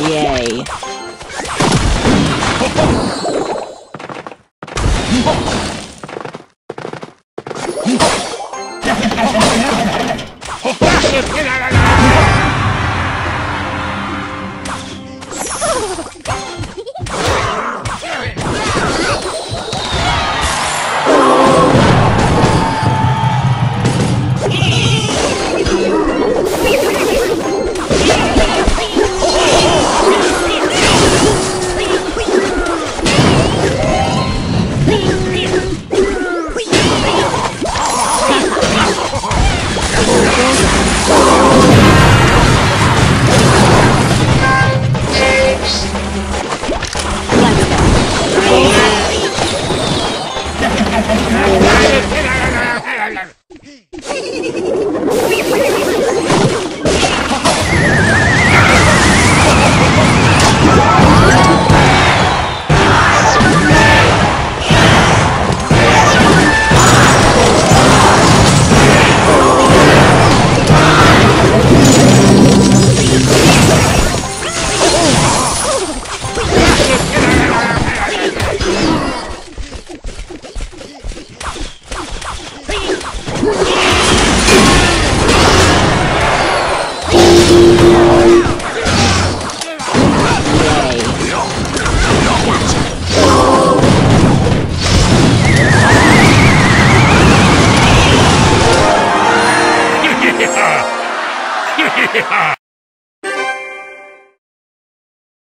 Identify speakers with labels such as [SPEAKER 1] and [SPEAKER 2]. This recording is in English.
[SPEAKER 1] Yay. Opa! Hey!
[SPEAKER 2] Yeah!